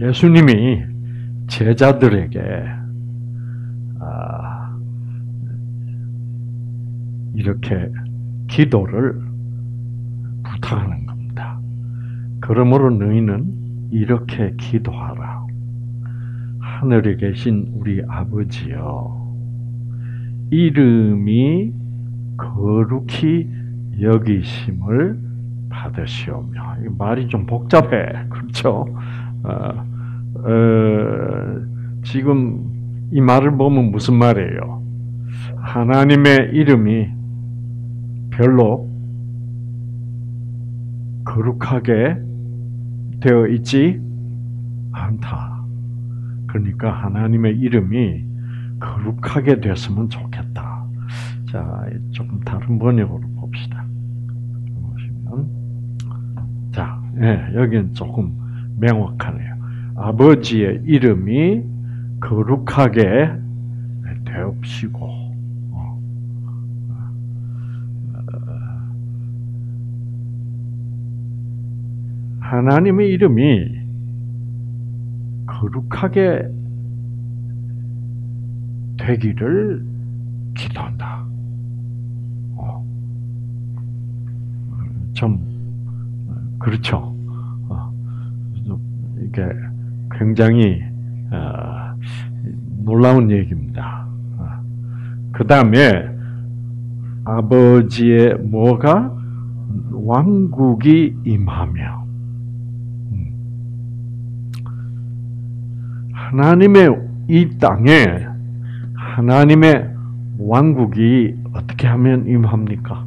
예수님이 제자들에게 아, 이렇게 기도를 부탁하는 겁니다. 그러므로 너희는 이렇게 기도하라. 하늘에 계신 우리 아버지여, 이름이 거룩히 여기심을 받으시오며. 말이 좀 복잡해. 그렇죠? 어, 어, 지금 이 말을 보면 무슨 말이에요? 하나님의 이름이 별로 거룩하게 되어 있지 않다. 그러니까 하나님의 이름이 거룩하게 됐으면 좋겠다. 자, 조금 다른 번역으로 봅시다. 보시면, 자, 예, 여기는 조금 명확하네요. 아버지의 이름이 거룩하게 되옵시고, 어. 하나님의 이름이 거룩하게 되기를 기도한다. 어. 좀 그렇죠. 어. 이게 굉장히 어, 놀라운 얘기입니다. 그 다음에 아버지의 뭐가 왕국이 임하며 음. 하나님의 이 땅에 하나님의 왕국이 어떻게 하면 임합니까?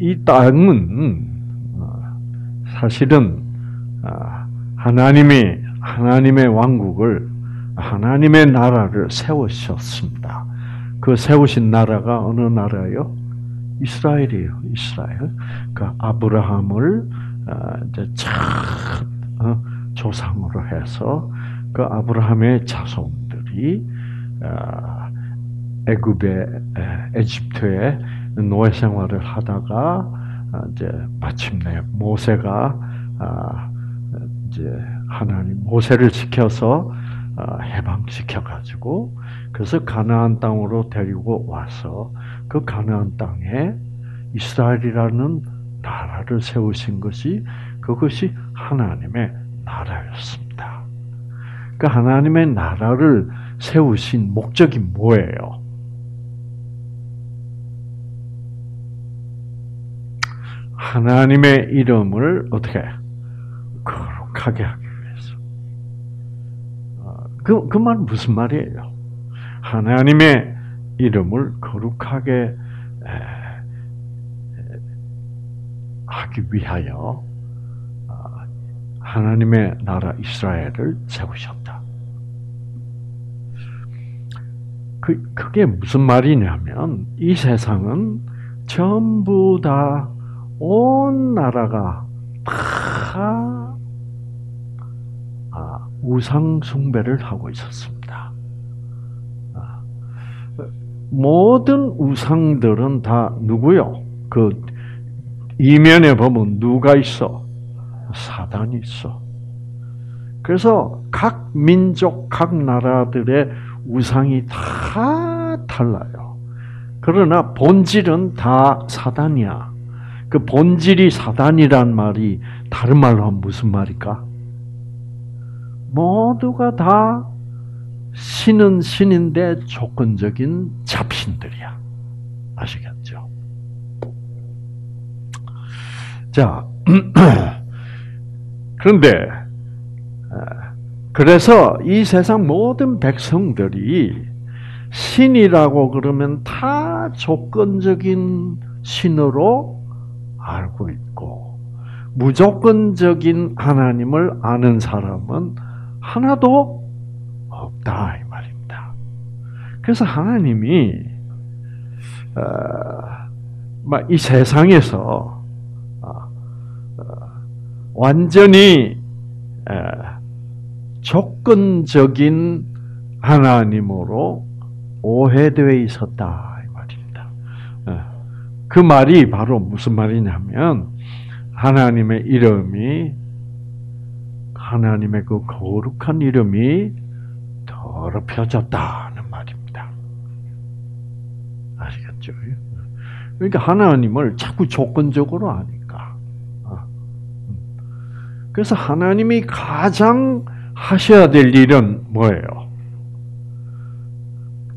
이 땅은 사실은 하나님이 하나님의 왕국을 하나님의 나라를 세우셨습니다. 그 세우신 나라가 어느 나라요? 이스라엘이에요. 이스라엘. 그 아브라함을 이제 첫 어, 조상으로 해서 그 아브라함의 자손들이 애굽에 에집트에 노예 생활을 하다가 이제 마침내 모세가 이제 하나님 모세를 지켜서 해방시켜 가지고 그래서 가나안 땅으로 데리고 와서 그 가나안 땅에 이스라엘이라는 나라를 세우신 것이 그것이 하나님의 나라였습니다. 그 하나님의 나라를 세우신 목적이 뭐예요? 하나님의 이름을 어떻게 거룩하게 하기 위해서. 어, 그, 그 말은 무슨 말이에요? 하나님의 이름을 거룩하게 하기 위하여 어, 하나님의 나라 이스라엘을 세우셨다. 그, 그게 무슨 말이냐면, 이 세상은 전부 다, 온 나라가 다, 아, 우상 숭배를 하고 있었습니다. 아, 모든 우상들은 다 누구요? 그, 이면에 보면 누가 있어? 사단이 있어. 그래서 각 민족, 각 나라들의 우상이 다 달라요. 그러나 본질은 다 사단이야. 그 본질이 사단이란 말이 다른 말로 하면 무슨 말일까? 모두가 다 신은 신인데 조건적인 잡신들이야. 아시겠죠? 자, 그런데 그래서 이 세상 모든 백성들이 신이라고 그러면 다 조건적인 신으로 알고 있고 무조건적인 하나님을 아는 사람은 하나도 없다 이 말입니다. 그래서 하나님이 어, 이 세상에서 어, 어, 완전히 조건적인 하나님으로 오해되어 있었다. 그 말이 바로 무슨 말이냐면 하나님의 이름이 하나님의 그 거룩한 이름이 더럽혀졌다는 말입니다. 아시겠죠? 그러니까 하나님을 자꾸 조건적으로 아니까. 아, 음. 그래서 하나님이 가장 하셔야 될 일은 뭐예요?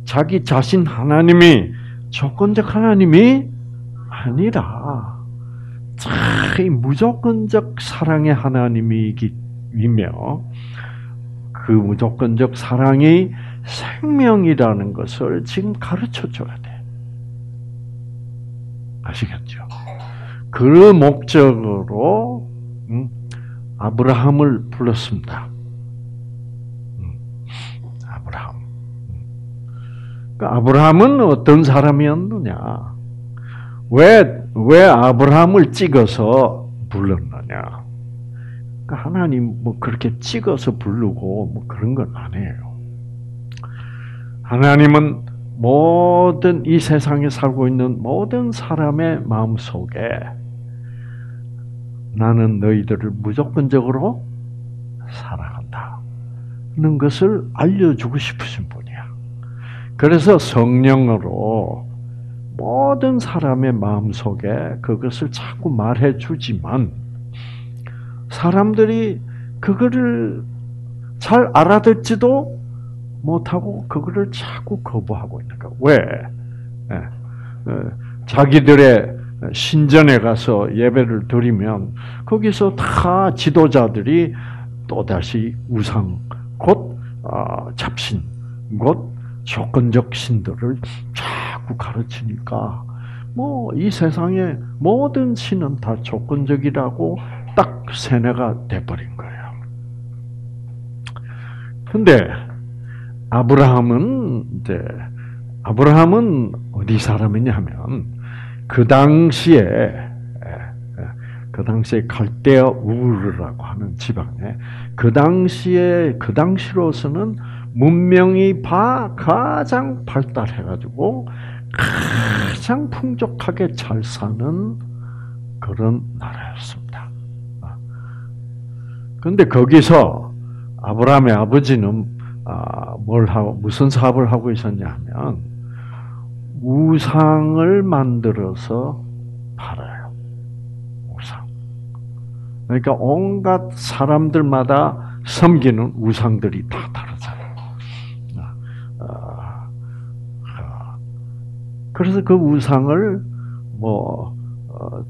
자기 자신 하나님이 조건적 하나님이 아니라 참 무조건적 사랑의 하나님이기며 그 무조건적 사랑이 생명이라는 것을 지금 가르쳐 줘야 돼. 아시겠죠? 그 목적으로 음, 아브라함을 불렀습니다. 그러니까 아브라함은 어떤 사람이었느냐? 왜, 왜 아브라함을 찍어서 불렀느냐? 그러니까 하나님 뭐 그렇게 찍어서 부르고 뭐 그런 건 아니에요. 하나님은 모든 이 세상에 살고 있는 모든 사람의 마음 속에 나는 너희들을 무조건적으로 사랑한다. 는 것을 알려주고 싶으신 분. 그래서 성령으로 모든 사람의 마음 속에 그것을 자꾸 말해 주지만 사람들이 그거를 잘 알아듣지도 못하고 그거를 자꾸 거부하고 있는 거야. 왜? 예. 어, 자기들의 신전에 가서 예배를 드리면 거기서 다 지도자들이 또 다시 우상 곧 아, 잡신 곧 조건적 신들을 자꾸 가르치니까 뭐 이 세상의 모든 신은 다 조건적이라고 딱 세뇌가 돼버린 거예요. 근데 아브라함은 이제 아브라함은 어디 사람이냐면 그 당시에 그 당시에 갈대아 우르라고 하는 지방에 그 당시에 그 당시로서는 문명이 바 가장 발달해가지고 가장 풍족하게 잘 사는 그런 나라였습니다. 그런데 거기서 아브라함의 아버지는 아, 뭘 하고 무슨 사업을 하고 있었냐면 우상을 만들어서 팔아요. 우상. 그러니까 온갖 사람들마다 섬기는 우상들이 다 다르잖아요. 그래서 그 우상을 뭐 어,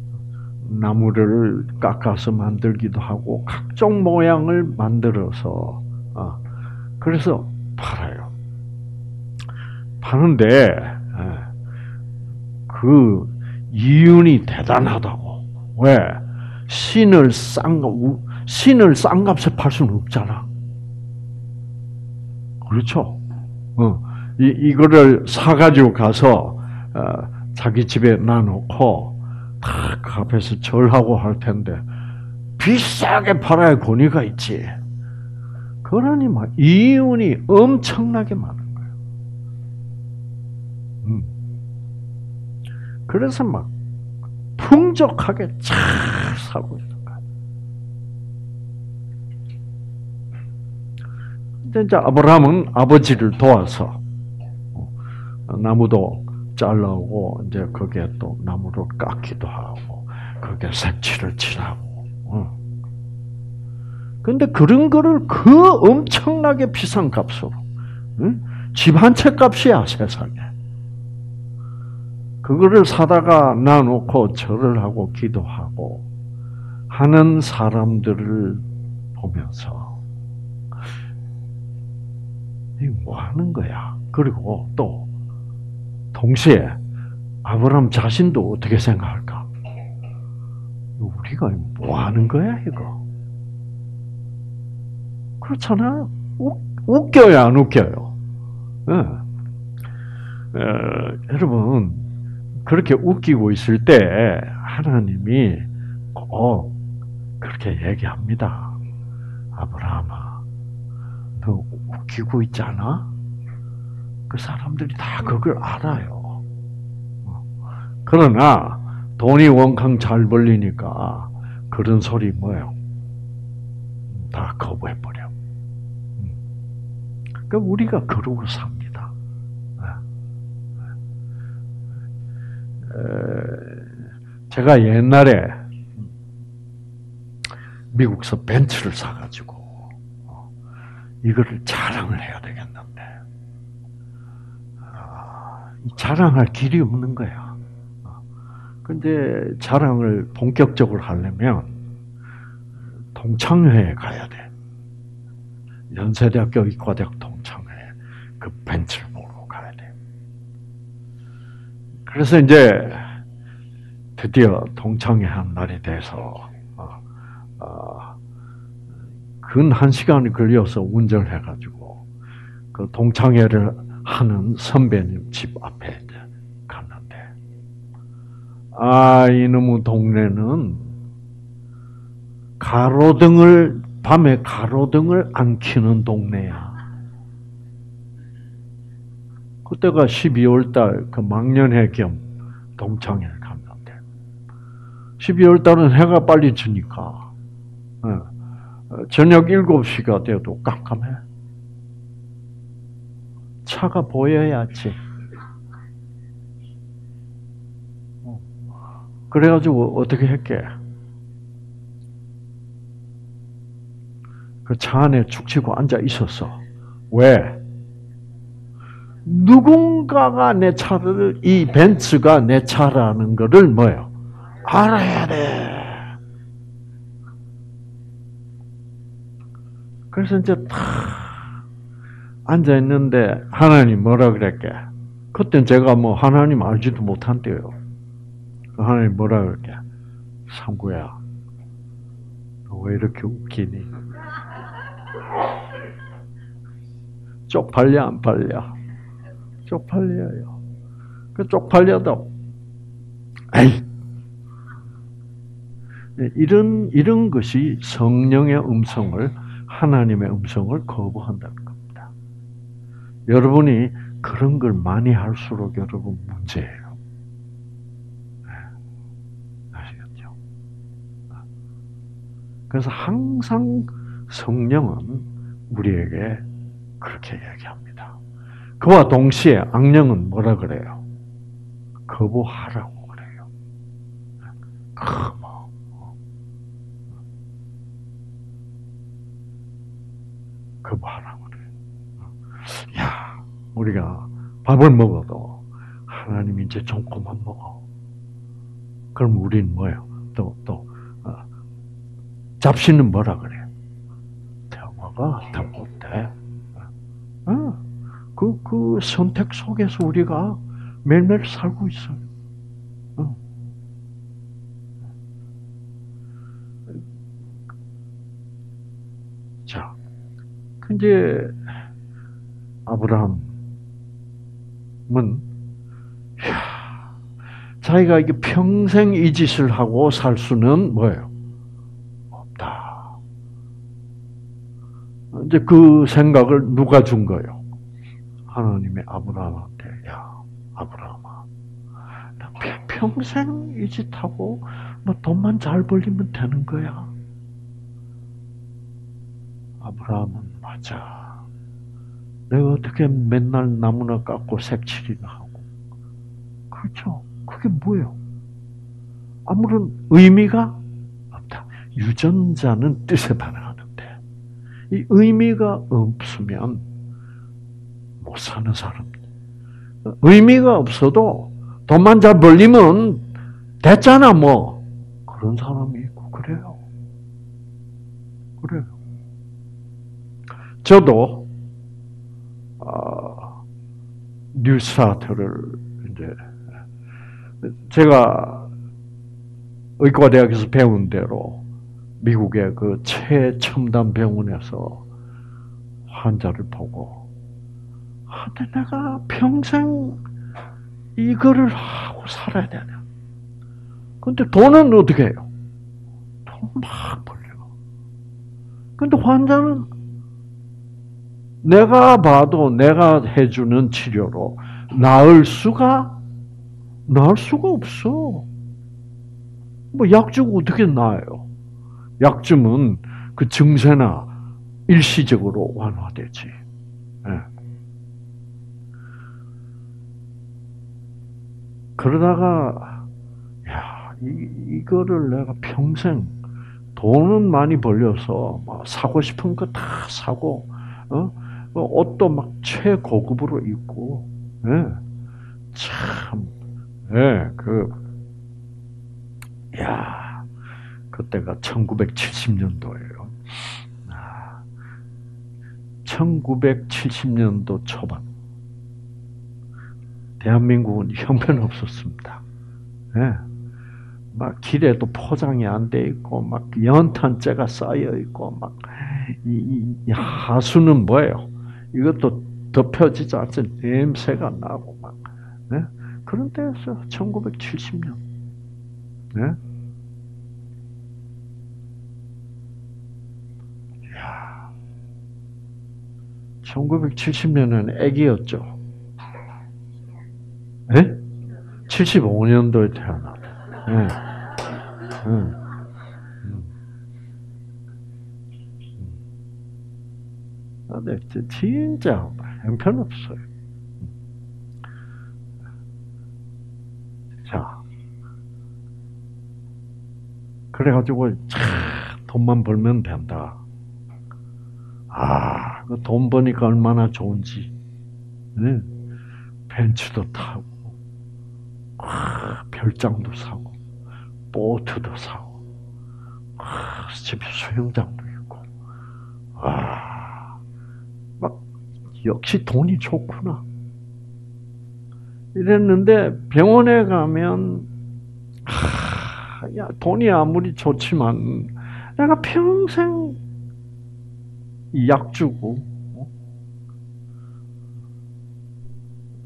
나무를 깎아서 만들기도 하고 각종 모양을 만들어서 어, 그래서 팔아요. 파는데 예, 그 이윤이 대단하다고. 왜? 신을 싼 신을 싼 값에 팔 수는 없잖아. 그렇죠? 어, 이, 이거를 사가지고 가서 어, 자기 집에 놔놓고 탁 앞에서 절하고 할 텐데 비싸게 팔아야 권위가 있지. 그러니 막 이윤이 엄청나게 많은 거예요. 음. 그래서 막 풍족하게 잘 살고 있는. 근데 이제 아브라함은 아버지를 도와서 어, 나무도 잘라오고 이제 거기에 또 나무를 깎기도 하고 거기에 색칠을 칠하고. 어. 근데 그런 거를 그 엄청나게 비싼 값으로 집한 채 값이야 세상에. 그거를 사다가 놔놓고 절을 하고 기도하고 하는 사람들을 보면서 뭐 하는 거야? 그리고 또 동시에 아브라함 자신도 어떻게 생각할까? 우리가 뭐 하는 거야, 이거? 그렇잖아요. 웃, 겨요안 웃겨요? 네. 어, 여러분, 그렇게 웃기고 있을 때, 하나님이 꼭 그렇게 얘기합니다. 아브라함아, 너 웃기고 있잖아? 그 사람들이 다 그걸 알아요. 그러나 돈이 원캉 잘 벌리니까 그런 소리 뭐예요? 다 거부해버려. 그러니까 우리가 그러고 삽니다. 제가 옛날에 미국서 벤츠를 사가지고 어, 이거를 자랑을 해야 되겠는데 아, 자랑할 길이 없는 거야. 어, 근데 자랑을 본격적으로 하려면 동창회에 가야 돼. 연세대학교 의과대학 동창회 그 벤츠를 보러 가야 돼. 그래서 이제 드디어 동창회 한 날이 돼서 어, 어, 근한 시간이 걸려서 운전을 해가지고 그 동창회를 하는 선배님 집 앞에 갔는데 아 이놈의 동네는 가로등을 밤에 가로등을 안 켜는 동네야. 그때가 12월 달 그 망년회 겸 동창회를 갔는데 12월 달은 해가 빨리 지니까 예, 저녁 7시가 돼도 깜깜해. 차가 보여야지. 어. 그래가지고 어떻게 했게? 그 차 안에 축치고 앉아 있었어. 왜? 누군가가 내 차를, 이 벤츠가 내 차라는 것을 뭐요? 알아야 돼. 그래서 이제 탁 앉아 있는데 하나님 뭐라 그랬게? 그땐 제가 뭐 하나님 알지도 못한대요. 하나님 뭐라 그랬게? 상구야, 왜 이렇게 웃기니? 쪽팔려 안 팔려? 쪽팔려요. 그 쪽팔려도 에이 네, 이런 이런 것이 성령의 음성을 하나님의 음성을 거부한다는 겁니다. 여러분이 그런 걸 많이 할수록 여러분 문제예요. 네. 아시겠죠? 그래서 항상 성령은 우리에게 그렇게 얘기합니다. 그와 동시에 악령은 뭐라 그래요? 거부하라고 그래요. 야, 우리가 밥을 먹어도 하나님 이제 좀 그만 먹어. 그럼 우리는 뭐예요? 또, 또, 어, 잡신은 뭐라 그래요? 대화가 더 못해. 어, 그, 그 선택 속에서 우리가 매일매일 살고 있어요. 어. 자, 근데 아브라함 은 야, 자기가 이게 평생 이 짓을 하고 살 수는 뭐예요? 없다. 이제 그 생각을 누가 준 거예요? 하나님의 아브라함한테, 야, 아브라함아, 나 평생 이 짓하고 뭐 돈만 잘 벌리면 되는 거야. 아브라함은 맞아. 내가 어떻게 맨날 나무나 깎고 색칠이나 하고. 그렇죠. 그게 뭐예요? 아무런 의미가 없다. 유전자는 뜻에 반응하는데, 이 의미가 없으면 못 사는 사람. 의미가 없어도 돈만 잘 벌리면 됐잖아, 뭐. 그런 사람이 있고, 그래요. 그래요. 저도, 어, 뉴스타트를 이제, 제가 의과대학에서 배운 대로 미국의 그 최첨단 병원에서 환자를 보고 아, 근데 내가 평생 이거를 하고 살아야 되냐. 근데 돈은 어떻게 해요? 돈 막 벌려. 근데 환자는 내가 봐도 내가 해주는 치료로 나을 수가, 나을 수가 없어. 뭐 약 주고 어떻게 나아요? 약 주면 그 증세나 일시적으로 완화되지. 네. 그러다가 야 이, 이거를 내가 평생 돈은 많이 벌려서 막 사고 싶은 거 다 사고 어? 뭐 옷도 막 최고급으로 입고 예. 참, 예, 그, 야, 그때가 1970년도예요. 1970년도 초반. 대한민국은 형편없었습니다. 예. 막 길에도 포장이 안 돼 있고, 막 연탄재가 쌓여 있고, 막, 이, 이 하수는 뭐예요? 이것도 덮여지지 않지 냄새가 나고, 막. 네? 그런 때였어. 1970년. 네? 야 1970년은 애기였죠. 네? 75년도에 태어났다. 네. 네. 아, 네, 진짜 형편없어요. 자, 그래가지고 돈만 벌면 된다. 아, 그 돈 버니까 얼마나 좋은지. 네. 벤츠도 타고, 아, 별장도 사고, 보트도 사고, 아, 집에 수영장도 있고, 아, 막 역시 돈이 좋구나. 이랬는데 병원에 가면 하, 야 돈이 아무리 좋지만 내가 평생 약 주고 어?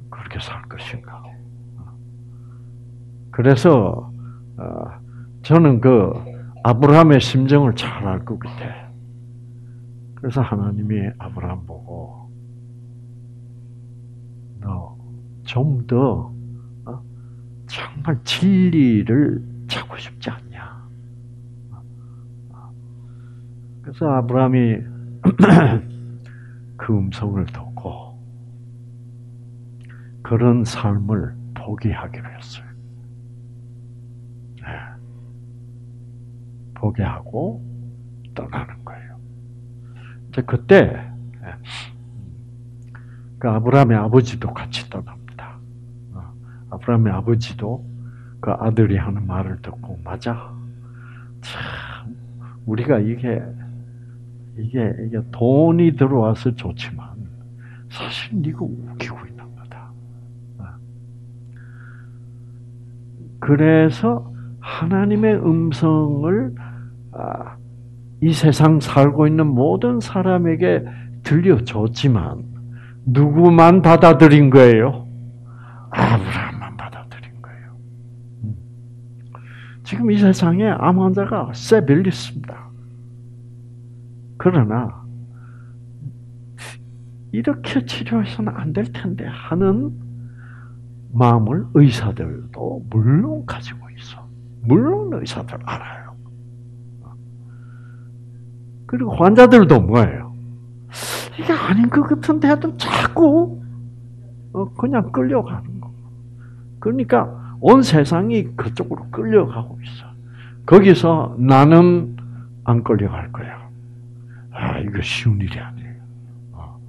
그렇게 살 것인가? 그래서 어, 저는 그 아브라함의 심정을 잘 알 것 같아. 그래서 하나님이 아브라함 보고 너 좀더 어? 정말 진리를 찾고 싶지 않냐? 그래서 아브라함이 그 음성을 듣고 그런 삶을 포기하기로 했어요. 네. 포기하고 떠나는 거예요. 이제 그때 네. 그 아브라함의 아버지도 같이 떠납니다. 아브라함의 아버지도 그 아들이 하는 말을 듣고 맞아. 참 우리가 이게 이게 이게 돈이 들어와서 좋지만 사실 네가 우기고 있는 거다. 어. 그래서 하나님의 음성을 아, 이 세상 살고 있는 모든 사람에게 들려줬지만 누구만 받아들인 거예요? 아브라함. 지금 이 세상에 암 환자가 세빌리 있습니다. 그러나 이렇게 치료해서는 안 될 텐데 하는 마음을 의사들도 물론 가지고 있어. 물론 의사들 알아요. 그리고 환자들도 뭐예요? 이게 아닌 것 같은데도 자꾸 어, 그냥 끌려가는 거. 그러니까 온 세상이 그쪽으로 끌려가고 있어. 거기서 나는 안 끌려갈 거야. 아, 이거 쉬운 일이 아니에요. 어.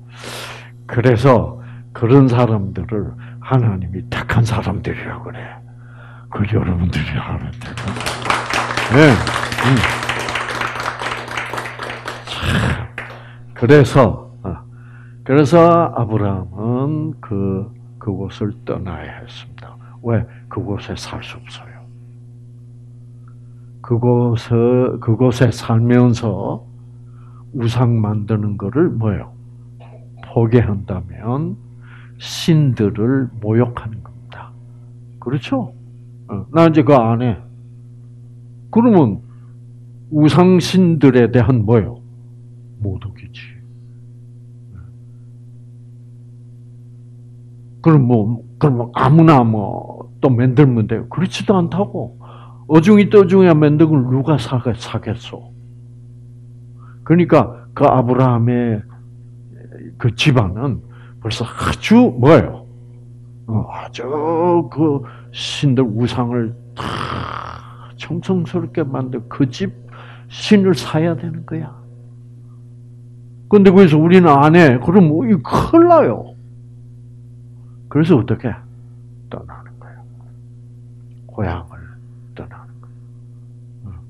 그래서 그런 사람들을 하나님이 택한 사람들이라고 그래. 그 여러분들이 하는 택한. 네. 음. 그래서 어. 그래서 아브라함은 그 그곳을 떠나야 했습니다. 왜? 그곳에 살 수 없어요. 그곳에, 그곳에 살면서 우상 만드는 것을 뭐요? 포기한다면 신들을 모욕하는 겁니다. 그렇죠? 어, 나 이제 그 안 해. 그러면 우상신들에 대한 뭐요? 모독이지. 그럼 뭐, 그럼 뭐 아무나 뭐 또 만들면 돼요. 그렇지도 않다고. 어중이 떠중이야 만든 걸 누가 사겠, 사겠어? 그러니까 그 아브라함의 그 집안은 벌써 아주 뭐예요? 어, 아주 그 신들 우상을 다 정성스럽게 만든 그 집 신을 사야 되는 거야. 근데 그래서 우리는 안 해. 그럼 뭐, 이 큰일 나요. 그래서 어떻게? 떠나는 거예요. 고향을 떠나는 거예요.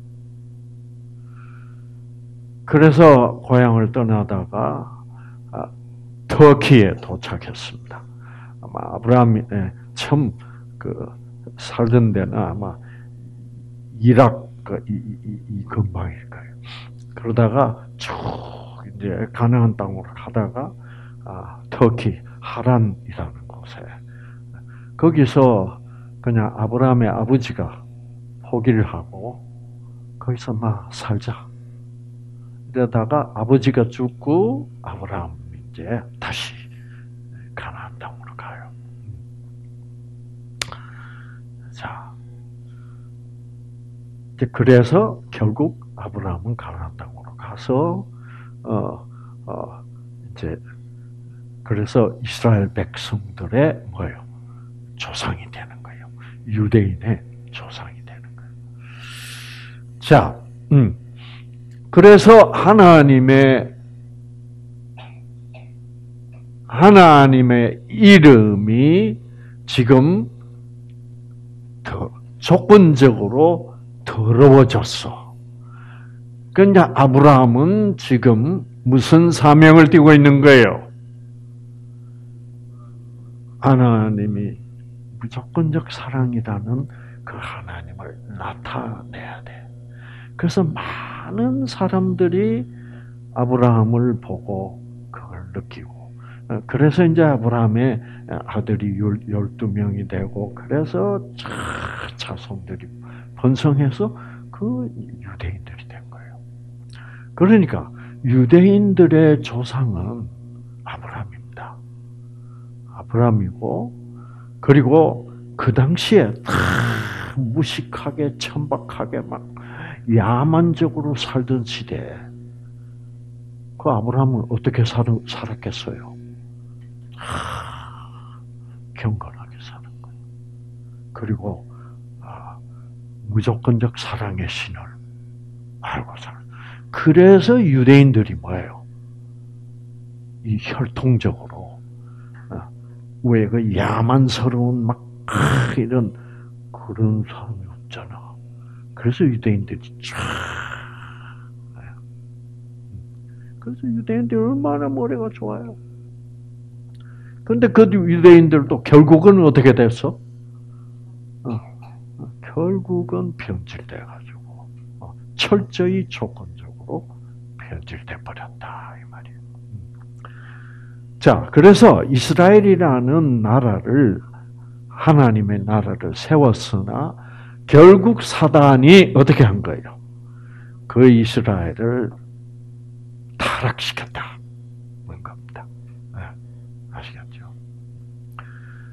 그래서 고향을 떠나다가 아, 터키에 도착했습니다. 아마 아브라함이 네, 처음 그 살던 데는 아마 이락 그이 근방일 거예요. 그러다가 쭉 이제 가나안 땅으로 가다가 아, 터키 하란이라는 곳에 거기서 그냥 아브라함의 아버지가 포기를 하고 거기서 막 살자. 이러다가 아버지가 죽고 아브라함 이제 다시 가나안 땅으로 가요. 자, 이제 그래서 결국 아브라함은 가나안 땅으로 가서 어, 어, 이제 그래서 이스라엘 백성들의 뭐예요? 조상이 되는 거예요. 유대인의 조상이 되는 거예요. 자, 음. 그래서 하나님의 하나님의 이름이 지금 더 조건적으로 더러워졌어. 그러니까 아브라함은 지금 무슨 사명을 띠고 있는 거예요? 하나님이 무조건적 사랑이라는 그 하나님을 나타내야 돼. 그래서 많은 사람들이 아브라함을 보고 그걸 느끼고, 그래서 이제 아브라함의 아들이 12명이 되고, 그래서 자손들이 번성해서 그 유대인들이 된 거예요. 그러니까 유대인들의 조상은 아브라함입니다. 아브라함이고 그리고 그 당시에 다 무식하게 천박하게 막 야만적으로 살던 시대에 그 아브라함은 어떻게 살, 살았겠어요? 경건하게 사는 거예요. 그리고 아, 무조건적 사랑의 신을 알고 사는 그래서 유대인들이 뭐예요? 이 혈통적으로 어, 왜 그 야만스러운 막 이런 그런 사람이 없잖아. 그래서 유대인들이 쫙 네. 그래서 유대인들이 얼마나 머리가 좋아요. 근데 그 유대인들도 결국은 어떻게 됐어? 어, 어 결국은 변질돼가지고 어, 철저히 조건 변질돼 버렸다 이 말이에요. 자, 그래서 이스라엘이라는 나라를 하나님의 나라를 세웠으나 결국 사단이 어떻게 한 거예요? 그 이스라엘을 타락시켰다. 그런 겁니다. 네, 아시겠죠?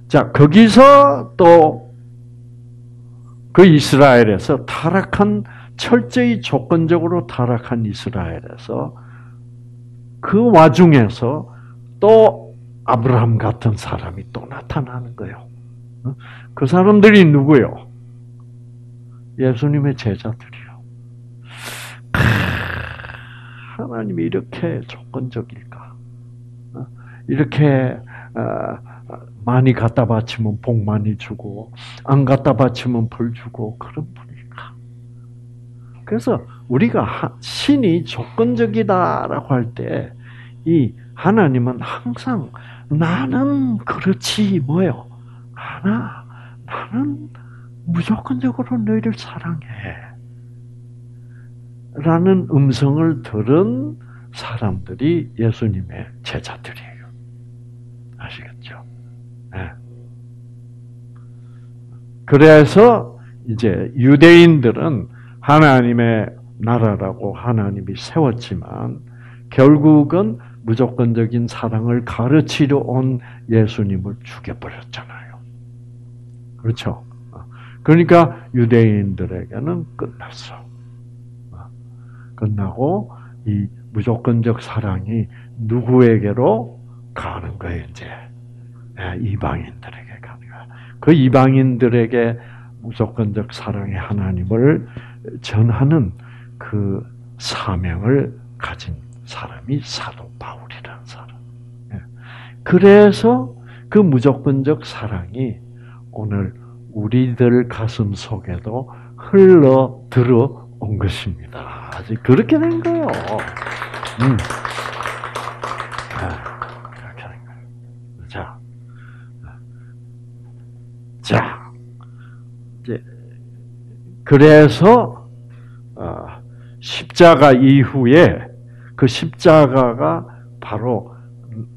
자, 거기서 또 그 이스라엘에서 타락한 철저히 조건적으로 타락한 이스라엘에서 그 와중에서 또 아브라함 같은 사람이 또 나타나는 거예요. 어? 그 사람들이 누구요? 예수님의 제자들이요. 하나님이 이렇게 조건적일까? 어? 이렇게 어, 많이 갖다 바치면 복 많이 주고 안 갖다 바치면 벌 주고 그런 분. 그래서 우리가 신이 조건적이다라고 할 때 이 하나님은 항상 나는 그렇지 뭐요? 하나 나는 무조건적으로 너희를 사랑해. 라는 음성을 들은 사람들이 예수님의 제자들이에요. 아시겠죠? 네. 그래서 이제 유대인들은 하나님의 나라라고 하나님이 세웠지만 결국은 무조건적인 사랑을 가르치려 온 예수님을 죽여버렸잖아요. 그렇죠? 그러니까 유대인들에게는 끝났어. 끝나고 이 무조건적 사랑이 누구에게로 가는 거예요, 이제. 예, 이방인들에게 가는 거야. 그 이방인들에게 무조건적 사랑의 하나님을 전하는 그 사명을 가진 사람이 사도 바울이라는 사람. 예. 그래서 그 무조건적 사랑이 오늘 우리들 가슴 속에도 흘러 들어온 것입니다. 아직 그렇게 된 거예요. 음. 아, 그렇게 된 거예요. 자, 자, 이제 그래서 어, 십자가 이후에 그 십자가가 바로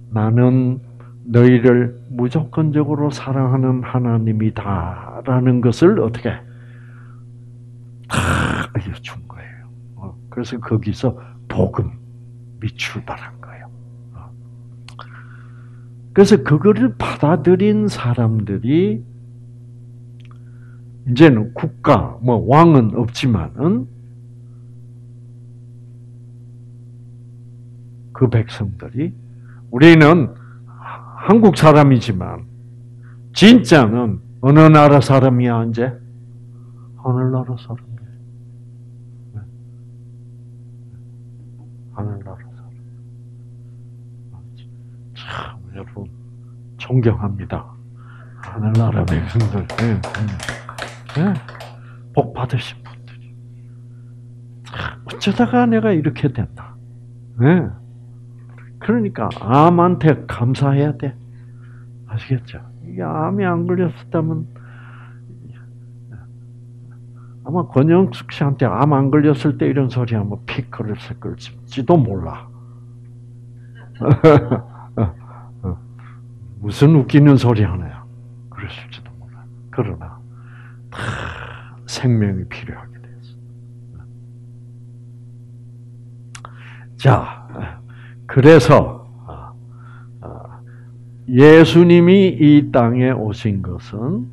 나는 너희를 무조건적으로 사랑하는 하나님이다라는 것을 어떻게 다 알려준 거예요. 어, 그래서 거기서 복음이 출발한 거예요. 어. 그래서 그거를 받아들인 사람들이 이제는 국가, 뭐 왕은 없지만은 그 백성들이 우리는 한국 사람이지만 진짜는 어느 나라 사람이야 이제 하늘나라 사람이야. 네. 하늘나라 사람. 참 여러분 존경합니다. 하늘나라 백성들, 네, 네. 복 받으신 분들이. 어쩌다가 내가 이렇게 됐나? 네. 그러니까 암한테 감사해야 돼. 아시겠죠? 이게 암이 안 걸렸었다면 아마 권영숙 씨한테 암 안 걸렸을 때 이런 소리 하면 픽 걸렸을 걸지도 몰라. 무슨 웃기는 소리 하나요? 그랬을지도 몰라. 그러나 생명이 필요하게 됐어. 자, 그래서 아, 아, 예수님이 이 땅에 오신 것은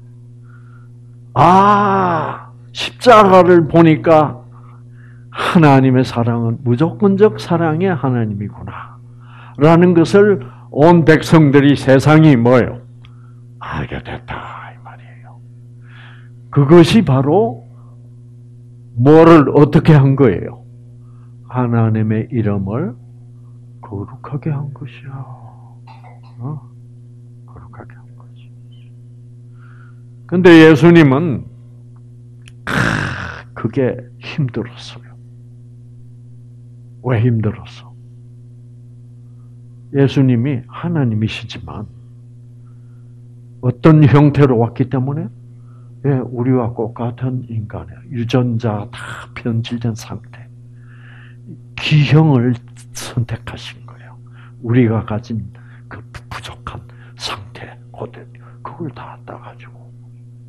아 십자가를 보니까 하나님의 사랑은 무조건적 사랑의 하나님이구나. 라는 것을 온 백성들이 세상이 뭐요? 알게 됐다. 이 말이에요. 그것이 바로 뭐를 어떻게 한 거예요? 하나님의 이름을 거룩하게 한 것이야. 어? 거룩하게 한 거지. 근데 예수님은 그게 힘들었어요. 왜 힘들었어? 예수님이 하나님이시지만 어떤 형태로 왔기 때문에 예, 우리와 똑같은 인간의 유전자 다 변질된 상태, 기형을 선택하신 거예요. 우리가 가진 그 부족한 상태, 그걸 다 따가지고.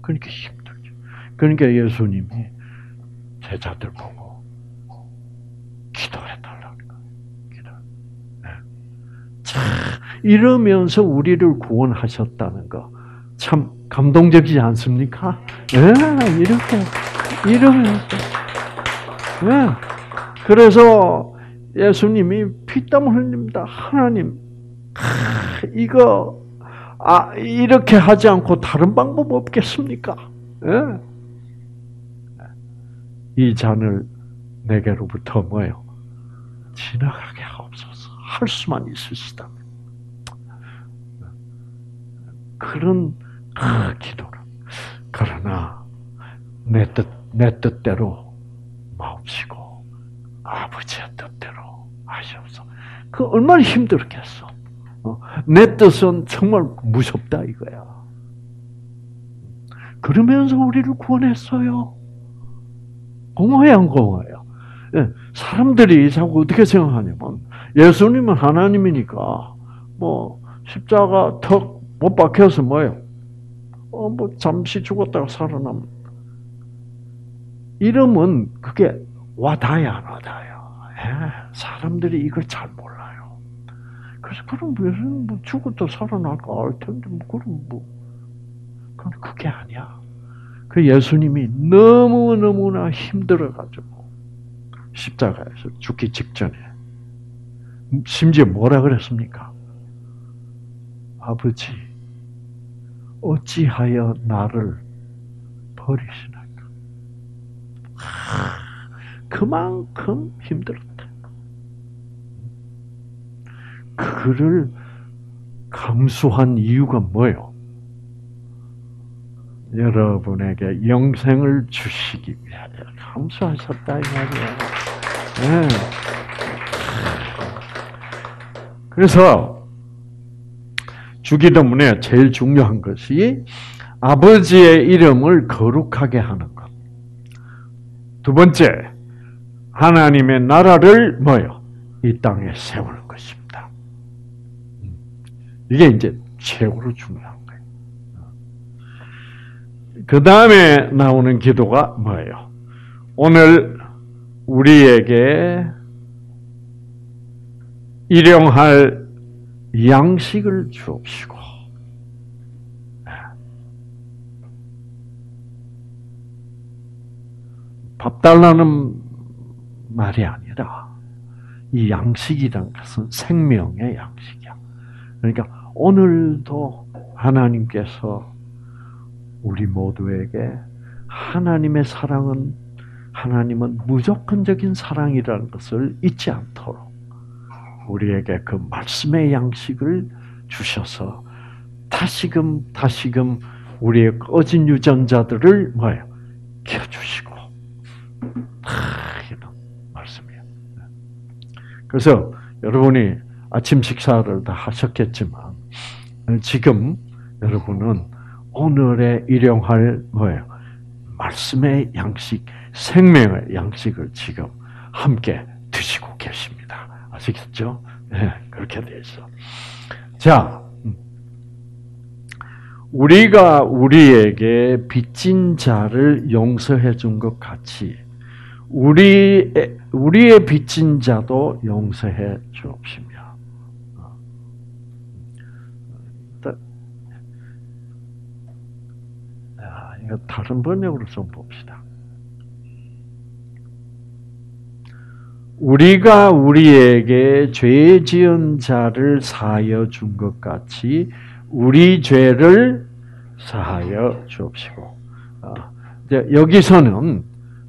그러니까 힘들죠. 그러니까 예수님이 제자들 보고 기도해달라는 거예요. 기도. 네. 참, 이러면서 우리를 구원하셨다는 거. 참 감동적이지 않습니까? 네, 이렇게, 이러면서. 네. 그래서 예수님이 피땀 흘립니다. 하나님, 이거 아 이렇게 하지 않고 다른 방법 없겠습니까? 예? 이 잔을 내게로부터 뭐요? 지나가게 하옵소서. 할 수만 있으시다면. 그런 그 기도를. 그러나 내 뜻, 내 뜻대로 마옵시고 아버지의 뜻대로 하시옵소서. 그 얼마나 힘들겠어. 어? 내 뜻은 정말 무섭다 이거야. 그러면서 우리를 구원했어요. 공허해 안 공허해요? 예, 사람들이 자꾸 어떻게 생각하냐면 예수님은 하나님이니까 뭐 십자가 턱 못 박혀서 뭐예요? 어, 뭐 잠시 죽었다가 살아남. 이름은 그게 와닿아야 안 와닿아요. 예, 사람들이 이걸 잘 몰라요. 그래서 그럼 무슨 뭐 죽었다 살아날까 알 텐데 뭐 그럼 뭐 그건 그게 아니야. 그 예수님이 너무 너무나 힘들어 가지고 십자가에서 죽기 직전에 심지어 뭐라 그랬습니까? 아버지, 어찌하여 나를 버리시나이까? 그만큼 힘들었다. 그를 감수한 이유가 뭐요? 여러분에게 영생을 주시기 위하여 감수하셨다 이 말이에요. 네. 그래서 주기도문에 제일 중요한 것이 아버지의 이름을 거룩하게 하는 것. 두 번째, 하나님의 나라를 뭐요? 이 땅에 세우는 것입니다. 이게 이제 최고로 중요한 거예요. 그 다음에 나오는 기도가 뭐예요? 오늘 우리에게 일용할 양식을 주옵시고, 밥 달라는 말이 아니라 이 양식이란 것은 생명의 양식이야. 그러니까 오늘도 하나님께서 우리 모두에게 하나님의 사랑은 하나님은 무조건적인 사랑이라는 것을 잊지 않도록 우리에게 그 말씀의 양식을 주셔서 다시금 다시금 우리의 꺼진 유전자들을 뭐예요? 켜주시고. 그래서 여러분이 아침 식사를 다 하셨겠지만 지금 여러분은 오늘의 일용할 뭐예요? 말씀의 양식, 생명의 양식을 지금 함께 드시고 계십니다. 아시겠죠? 네, 그렇게 돼 있어. 자, 음. 우리가 우리에게 빚진 자를 용서해 준 것 같이 우리 우리의 빚진 자도 용서해 주옵시며. 이거 다른 번역으로 좀 봅시다. 우리가 우리에게 죄 지은 자를 사하여 준 것 같이 우리 죄를 사하여 주옵시고. 아, 여기서는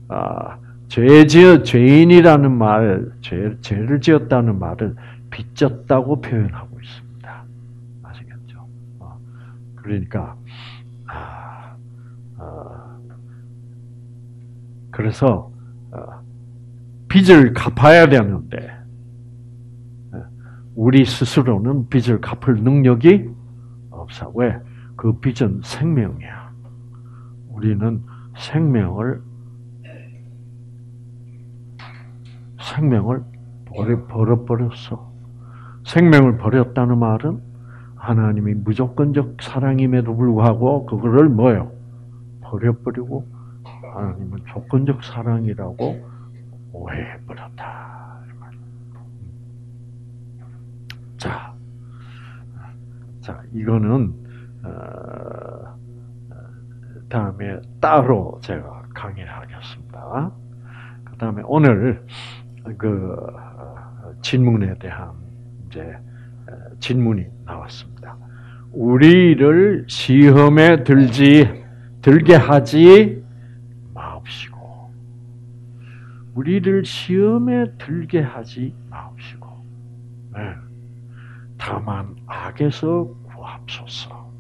아, 죄 지어 죄인이라는 말, 죄, 죄를 지었다는 말을 빚졌다고 표현하고 있습니다. 아시겠죠? 어, 그러니까 아, 어, 그래서 빚을 갚아야 되는데 우리 스스로는 빚을 갚을 능력이 없어. 왜? 그 빚은 생명이야. 우리는 생명을 생명을 버려 버렸어. 생명을 버렸다는 말은 하나님이 무조건적 사랑임에도 불구하고 그거를 뭐요? 버려버리고 하나님은 조건적 사랑이라고 오해해버렸다. 자, 자 이거는 어, 다음에 따로 제가 강의를 하겠습니다. 그 다음에 오늘 그 질문에 대한 이제 질문이 나왔습니다. 우리를 시험에 들지 들게 하지 우리를 시험에 들게 하지 마옵시고, 네. 다만 악에서 구합소서.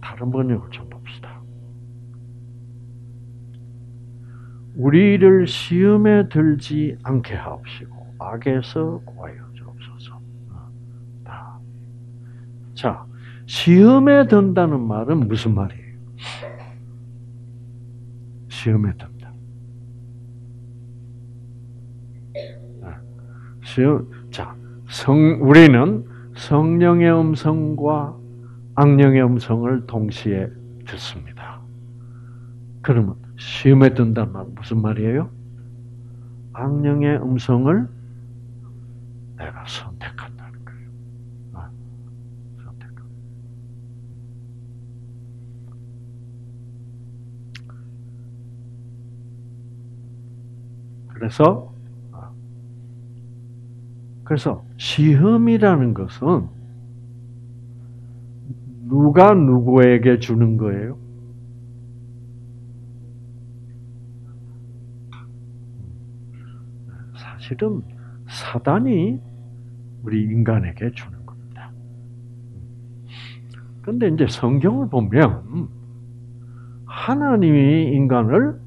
다른 번역을 좀 봅시다. 우리를 시험에 들지 않게 하옵시고 악에서 구하여 주옵소서. 자, 시험에 든다는 말은 무슨 말이에요? 시험에 든 자, 성, 우리는 성령의 음성과 악령의 음성을 동시에 듣습니다. 그러면 시험에 든다는 말 무슨 말이에요? 악령의 음성을 내가 선택한다는 거예요. 아, 선택. 그래서 그래서 시험이라는 것은 누가 누구에게 주는 거예요? 사실은 사단이 우리 인간에게 주는 겁니다. 근데 이제 성경을 보면 하나님이 인간을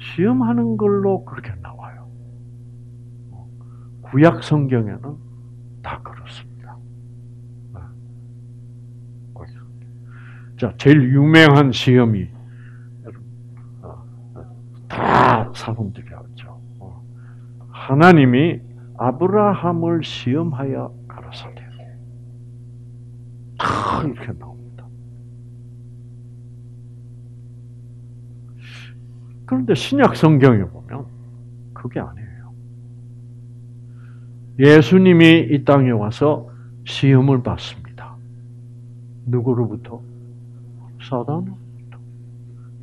시험하는 걸로 그렇게 나와요. 구약 성경에는 다 그렇습니다. 자, 제일 유명한 시험이 다 사람들이 알죠. 하나님이 아브라함을 시험하여 가라사대. 다 이렇게 나옵니다. 그런데 신약 성경에 보면 그게 아니에요. 예수님이 이 땅에 와서 시험을 받습니다. 누구로부터? 사단으로부터.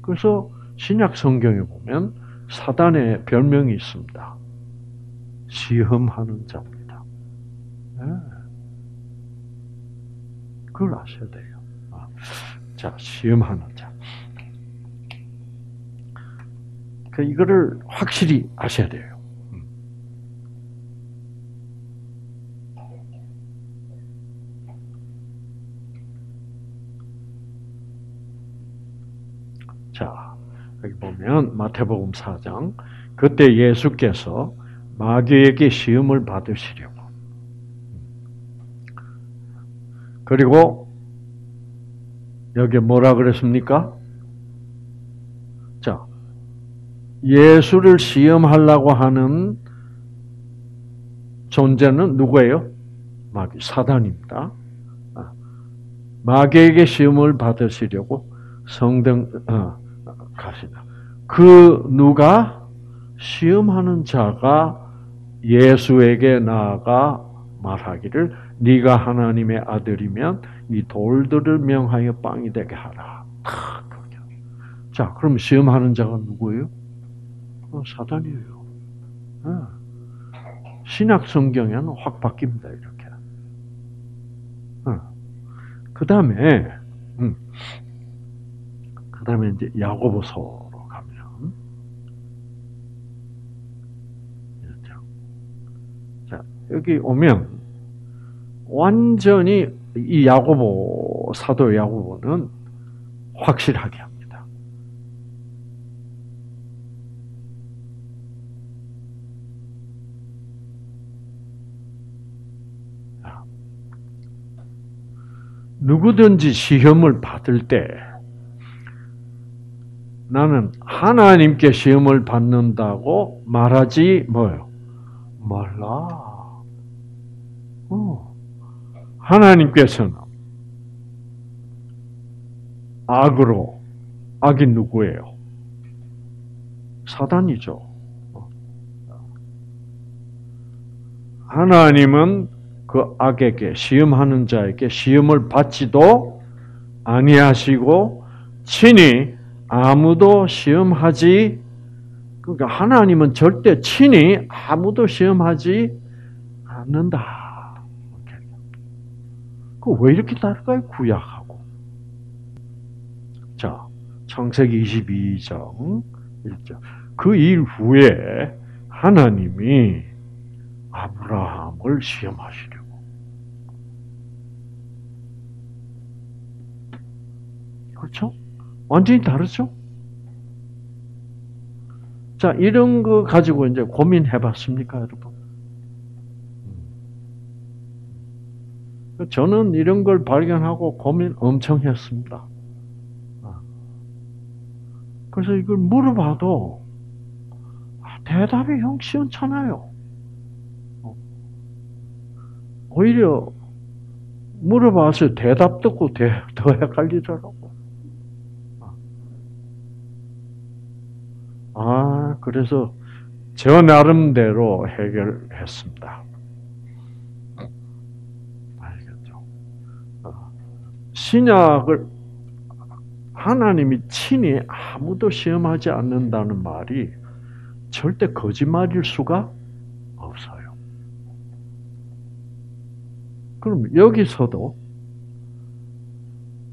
그래서 신약 성경에 보면 사단의 별명이 있습니다. 시험하는 자입니다. 네. 그걸 아셔야 돼요. 아, 자, 시험하는 자. 그 이거를 확실히 아셔야 돼요. 음. 자, 여기 보면 마태복음 4장 그때 예수께서 마귀에게 시험을 받으시려고. 그리고 여기 뭐라 그랬습니까? 자, 예수를 시험하려고 하는 존재는 누구예요? 마귀, 사단입니다. 아, 마귀에게 시험을 받으시려고 성등 어, 가시다. 그 누가 시험하는 자가 예수에게 나아가 말하기를 네가 하나님의 아들이면 이 돌들을 명하여 빵이 되게 하라. 자, 그럼 시험하는 자가 누구예요? 어, 사단이에요. 어. 신약 성경에는 확 바뀝니다 이렇게. 어. 그 다음에, 음. 그 다음에 이제 야고보서 여기 오면 완전히 이 야고보 사도 야고보는 확실하게 합니다. 누구든지 시험을 받을 때 나는 하나님께 시험을 받는다고 말하지 뭐요? 말라. 어. 하나님께서는 악으로 악이 누구예요? 사단이죠. 하나님은 그 악에게 시험하는 자에게 시험을 받지도 아니하시고 친히 아무도 시험하지 그러니까 하나님은 절대 친히 아무도 시험하지 않는다. 그 왜 이렇게 다를까요? 구약하고. 자, 창세기 22장 1절. 그 이후에 하나님이 아브라함을 시험하시려고. 그렇죠? 완전히 다르죠? 자, 이런 거 가지고 이제 고민해 봤습니까, 여러분? 저는 이런 걸 발견하고 고민 엄청 했습니다. 아. 그래서 이걸 물어봐도 아, 대답이 형 시원찮아요. 어. 오히려 물어봐서 대답 듣고 더 헷갈리더라고. 아. 아, 그래서 저 나름대로 해결했습니다. 신약을 하나님이 친히 아무도 시험하지 않는다는 말이 절대 거짓말일 수가 없어요. 그럼 여기서도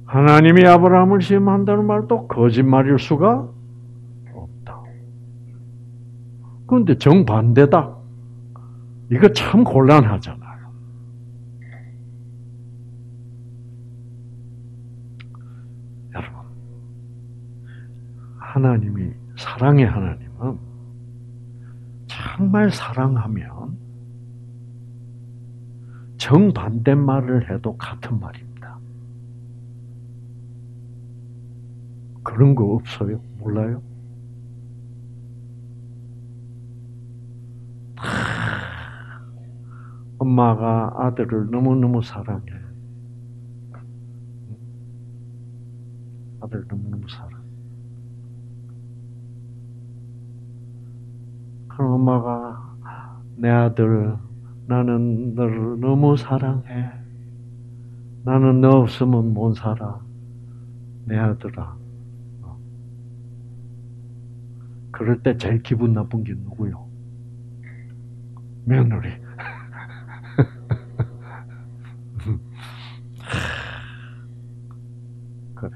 하나님이 아브라함을 시험한다는 말도 거짓말일 수가 없다. 그런데 정반대다. 이거 참 곤란하잖아요. 여러분, 하나님이, 사랑의 하나님은 정말 사랑하면 정반대 말을 해도 같은 말입니다. 그런 거 없어요? 몰라요? 엄마가 아들을 너무너무 사랑해. 아들 너무너무 사랑해. 그럼 엄마가 내 아들 나는 너를 너무 사랑해. 나는 너 없으면 못 살아. 내 아들아. 어. 그럴 때 제일 기분 나쁜 게 누구요? 며느리. 그래.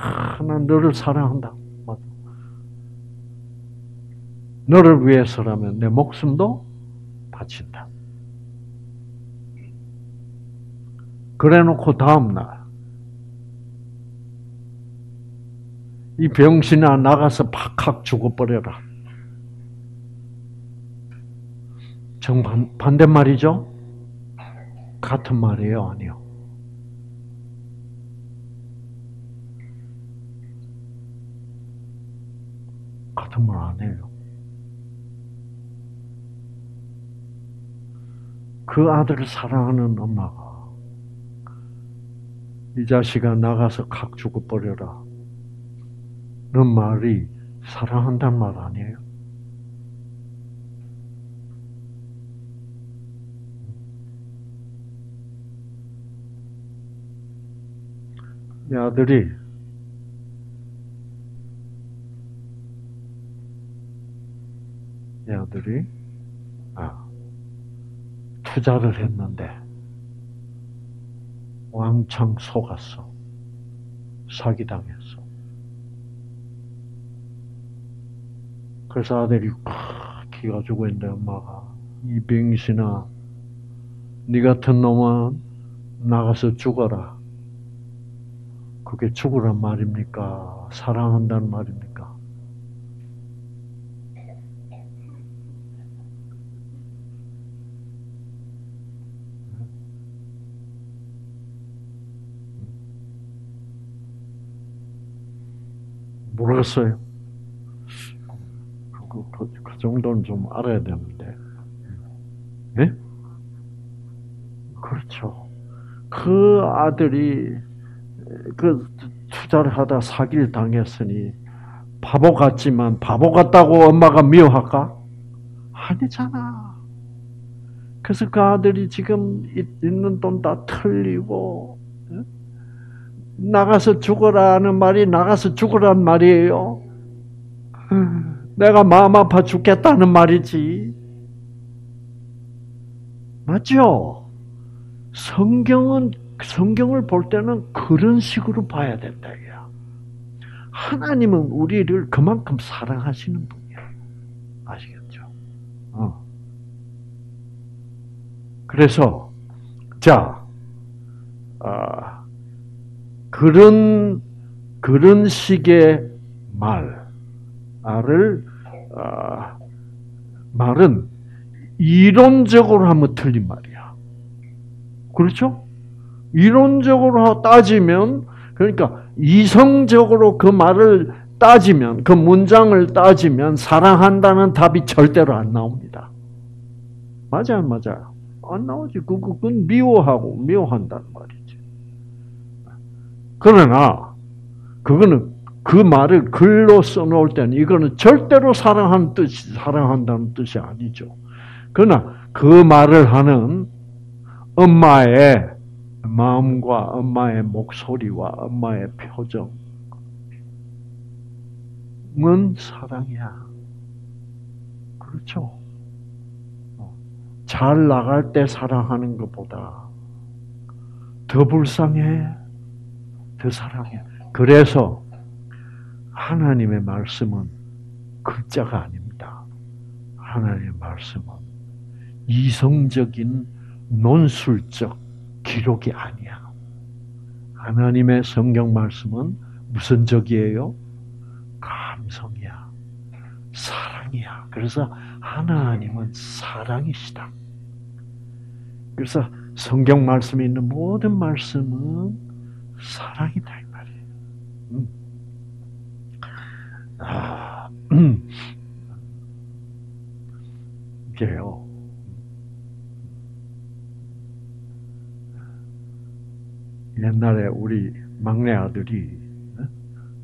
자, 난 너를 사랑한다. 맞아. 너를 위해서라면 내 목숨도 바친다. 그래 놓고 다음날, 이 병신아 나가서 팍팍 죽어버려라. 정반, 반대말이죠? 같은 말이에요? 아니요. 같은 말안 해요. 그 아들을 사랑하는 엄마가 이 자식아 나가서 각 죽어버려라. 는 말이 사랑한다는 말 아니에요? 이 아들이 이 아들이 아, 투자를 했는데 왕창 속았어. 사기당했어. 그래서 아들이 기가 죽어 있는데 엄마가 이 병신아 네 같은 놈은 나가서 죽어라. 그게 죽으란 말입니까? 사랑한다는 말입니까? 모르겠어요. 그, 그, 그 정도는 좀 알아야 되는데. 네? 그렇죠. 그 아들이 그 투자를 하다 사기를 당했으니 바보 같지만 바보 같다고 엄마가 미워할까? 아니잖아. 그래서 그 아들이 지금 있는 돈 다 털리고 나가서 죽어라는 말이 나가서 죽으란 말이에요. 내가 마음 아파 죽겠다는 말이지. 맞죠? 성경은 성경을 볼 때는 그런 식으로 봐야 된다. 야. 하나님은 우리를 그만큼 사랑하시는 분이야. 아시겠죠? 어. 그래서 자, 아, 그런 그런 식의 말을 아, 말은 이론적으로 하면 틀린 말이야. 그렇죠? 이론적으로 따지면 그러니까 이성적으로 그 말을 따지면 그 문장을 따지면 사랑한다는 답이 절대로 안 나옵니다. 맞아요, 맞아요. 안 나오지. 그건 미워하고 미워한다는 말이지. 그러나 그거는 그 말을 글로 써놓을 때는 이거는 절대로 사랑하는 뜻이 사랑한다는 뜻이 아니죠. 그러나 그 말을 하는 엄마의 마음과 엄마의 목소리와 엄마의 표정은 사랑이야. 그렇죠. 어. 잘 나갈 때 사랑하는 것보다 더 불쌍해, 더 사랑해. 그래서 하나님의 말씀은 글자가 아닙니다. 하나님의 말씀은 이성적인 논술적 기록이 아니야. 하나님의 성경 말씀은 무슨 적이에요? 감성이야. 사랑이야. 그래서 하나님은 사랑이시다. 그래서 성경 말씀에 있는 모든 말씀은 사랑이다 이 말이에요. 음. 아, 음. 이게요. 옛날에 우리 막내 아들이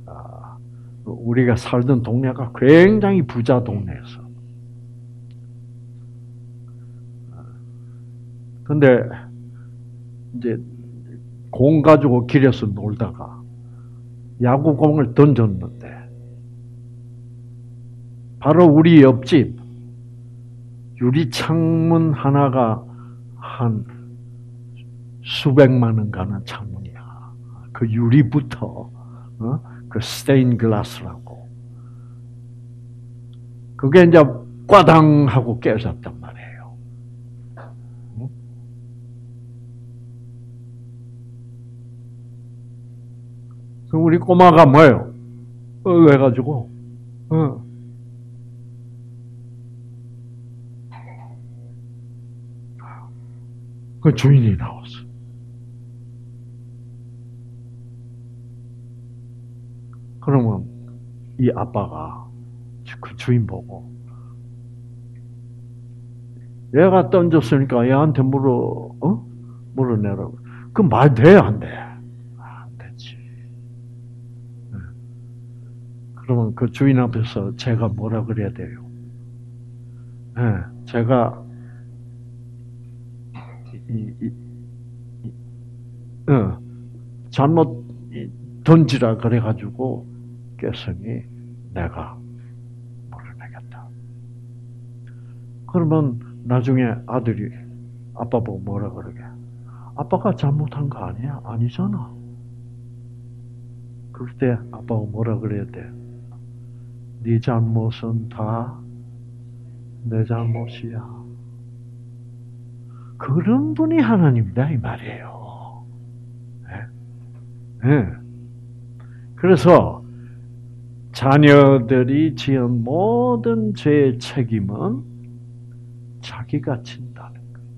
아, 우리가 살던 동네가 굉장히 부자 동네였어. 근데 이제 공 가지고 길에서 놀다가 야구공을 던졌는데 바로 우리 옆집 유리 창문 하나가 한 수백만 원 가는 창문이야. 그 유리부터 어? 그 스테인 글라스라고 그게 이제 꽈당 하고 깨졌단 말이 에요. 그 우리 꼬마가 뭐예요? 어, 해가지고, 어. 그 주인이 나왔어. 그러면 이 아빠가 그 주인 보고 얘가 던졌으니까 얘한테 물어 어? 물어내라고. 그 말 돼, 안 돼? 그러면 그 주인 앞에서 제가 뭐라 그래야 돼요? 네, 제가 이, 이, 이, 어, 잘못 던지라 그래가지고 깨성이 내가 물어내겠다. 그러면 나중에 아들이 아빠 보고 뭐라 그러게? 아빠가 잘못한 거 아니야? 아니잖아. 그럴 때 아빠가 뭐라 그래야 돼? 네 잘못은 다 내 잘못이야. 그런 분이 하나님이다 이 말이에요. 네? 네. 그래서 자녀들이 지은 모든 죄의 책임은 자기가 진다는 거예요.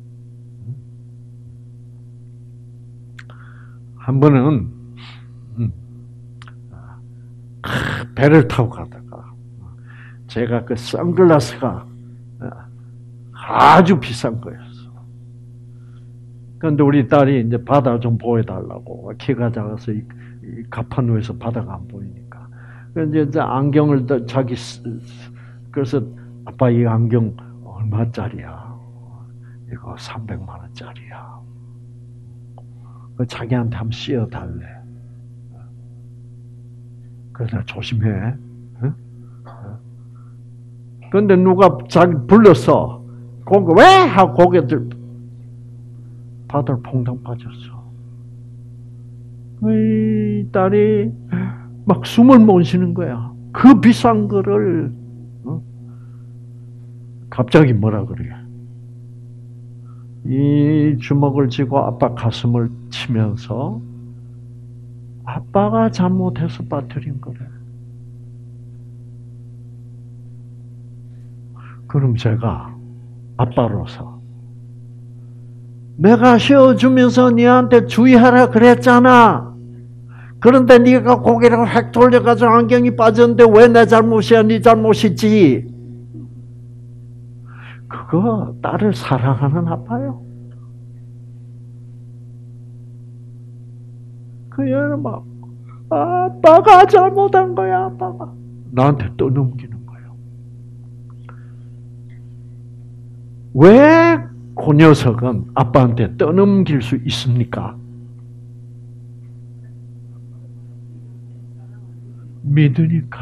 한 번은 음, 배를 타고 가다 제가 그 선글라스가 아주 비싼 거였어. 그런데 우리 딸이 이제 바다 좀 보여달라고 키가 작아서 이, 이 가판 위에서 바다가 안 보이니까. 그래서 이제 안경을 자기 그래서 아빠 이 안경 얼마짜리야? 이거 300만 원짜리야. 그 자기한테 한번 씌워 달래. 그래서 조심해. 그런데 누가 자기 불렀어. 고개 왜? 하고 고개 들 바다를 퐁당 빠졌어. 이 딸이 막 숨을 못 쉬는 거야. 그 비싼 거를 어? 갑자기 뭐라 그래? 이 주먹을 쥐고 아빠 가슴을 치면서 아빠가 잘못해서 빠뜨린 거래. 그럼 제가 아빠로서 내가 쉬어주면서 니한테 주의하라 그랬잖아. 그런데 네가 고개를 획 돌려가지고 안경이 빠졌는데 왜 내 잘못이야? 네 잘못이지. 그거 딸을 사랑하는 아빠요. 그 얘는 막 아빠가 잘못한 거야, 아빠가. 나한테 떠넘기는 왜 그 녀석은 아빠한테 떠넘길 수 있습니까? 믿으니까.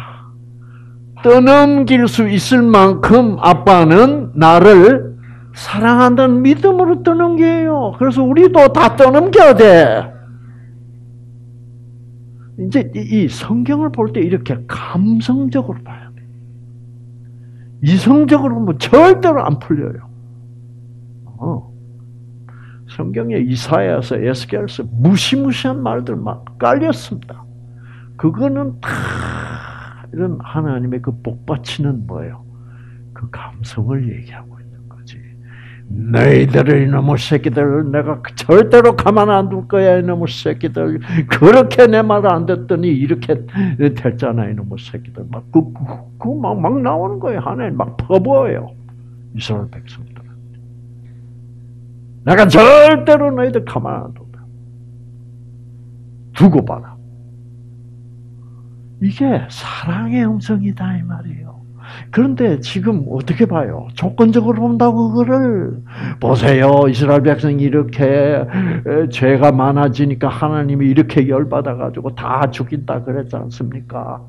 떠넘길 수 있을 만큼 아빠는 나를 사랑한다는 믿음으로 떠넘겨요. 그래서 우리도 다 떠넘겨야 돼. 이제 이 성경을 볼 때 이렇게 감성적으로 봐야 돼. 이성적으로 뭐 절대로 안 풀려요. 어. 성경에 이사야서 에스겔서 무시무시한 말들 막 깔렸습니다. 그거는 다 이런 하나님의 그 복받치는 뭐예요? 그 감성을 얘기하고 있는 거지. 너희들을 이놈의 새끼들 내가 절대로 가만 안 둘 거야 이놈의 새끼들 그렇게 내 말 안 듣더니 이렇게 됐잖아 이놈의 새끼들 막그그막 그, 막, 막 나오는 거예요 하나님 막 퍼부어요 이스라엘 백성들 내가 절대로 너희들 가만 안 둔다 두고 봐라 이게 사랑의 음성이다 이 말이에요. 그런데 지금 어떻게 봐요? 조건적으로 본다고 그거를 보세요. 이스라엘 백성이 이렇게 죄가 많아지니까 하나님이 이렇게 열받아 가지고 다 죽인다 그랬지 않습니까?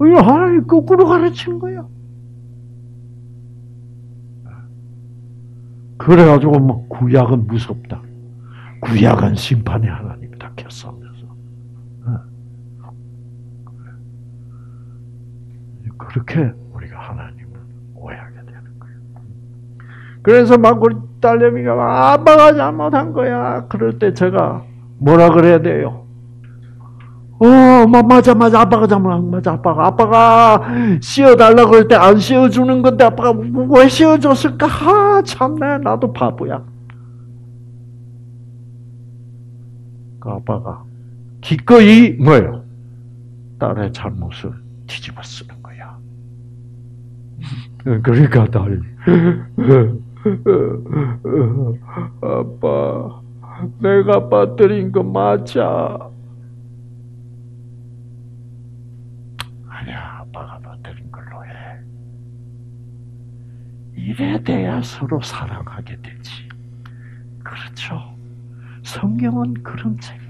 하나님 거꾸로 가르치는 거예요. 그래가지고 뭐 구약은 무섭다. 구약은 심판의 하나님이다. 켰어. 그렇게 우리가 하나님을 오해하게 되는 거예요. 그래서 막 우리 딸내미가 아빠가 잘못한 거야. 그럴 때 제가 뭐라 그래야 돼요? 어, 맞아, 맞아. 아빠가 잘못한 맞아. 아빠가, 아빠가 씌워달라 그럴 때안 씌워주는 건데 아빠가 왜 씌워줬을까? 아, 참네. 나도 바보야. 그 아빠가 기꺼이 뭐예요? 딸의 잘못을 뒤집어 쓰는 그러니까 딸이 아빠 내가 빠뜨린 거 맞아. 아니야 아빠가 빠뜨린 걸로 해. 이래 돼야 서로 사랑하게 되지. 그렇죠. 성경은 그런 책이에요.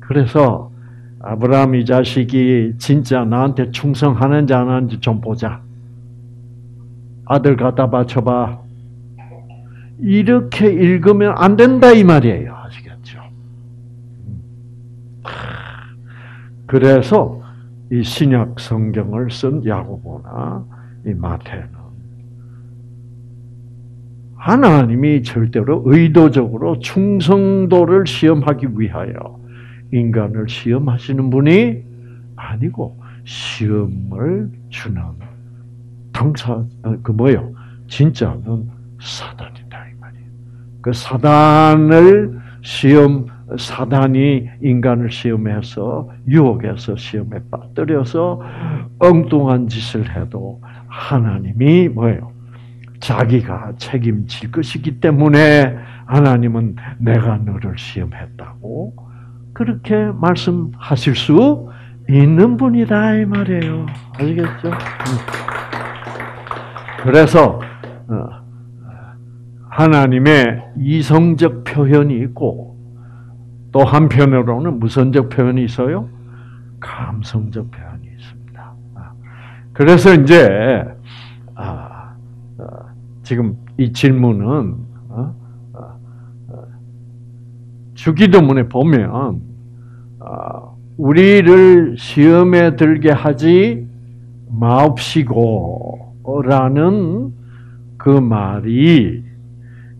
그래서 아브라함 이 자식이 진짜 나한테 충성하는지 안 하는지 좀 보자. 아들 갖다 바쳐봐. 이렇게 읽으면 안 된다 이 말이에요. 아시겠죠? 그래서 이 신약 성경을 쓴 야고보나 이 마태는 하나님이 절대로 의도적으로 충성도를 시험하기 위하여 인간을 시험하시는 분이 아니고 시험을 주는 당사 어, 그 뭐요? 진짜는 사단이다 이 말이에요. 그 사단을 시험 사단이 인간을 시험해서 유혹해서 시험에 빠뜨려서 엉뚱한 짓을 해도 하나님이 뭐예요? 자기가 책임질 것이기 때문에 하나님은 내가 너를 시험했다고 그렇게 말씀하실 수 있는 분이다 이 말이에요. 아시겠죠? 그래서 어, 하나님의 이성적 표현이 있고 또 한편으로는 무선적 표현이 있어요. 감성적 표현이 있습니다. 아, 그래서 이제 아, 어, 지금 이 질문은 어, 주기도문에 보면 아, 우리를 시험에 들게 하지 마옵시고라는 그 말이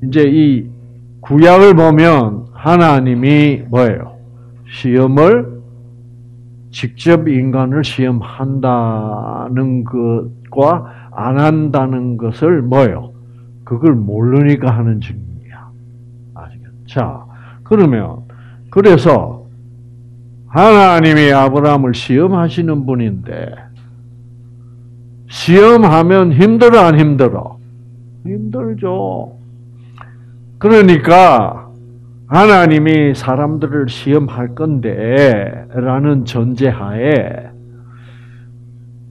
이제 이 구약을 보면 하나님이 뭐예요? 시험을 직접 인간을 시험한다는 것과 안 한다는 것을 뭐예요? 그걸 모르니까 하는 증이야. 아시겠죠? 자, 그러면 그래서 하나님이 아브라함을 시험하시는 분인데 시험하면 힘들어 안 힘들어? 힘들죠. 그러니까 하나님이 사람들을 시험할 건데 라는 전제하에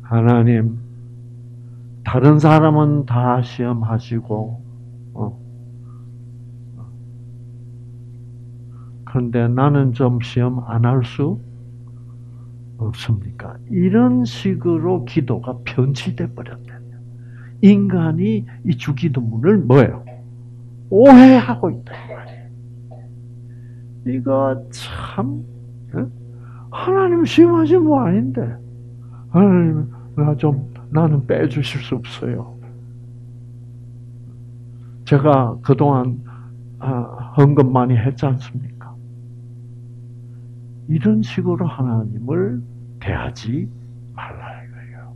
하나님 다른 사람은 다 시험하시고 어. 그런데 나는 좀 시험 안 할 수 없습니까? 이런 식으로 기도가 편취돼 버렸대요. 인간이 이 주기도문을 뭐예요? 오해하고 있다 이거 참 어? 하나님 심하신 분 아닌데 하나님 나 좀 나는 빼주실 수 없어요. 제가 그동안 아, 헌금 많이 했지 않습니까? 이런 식으로 하나님을 대하지 말라 이거예요.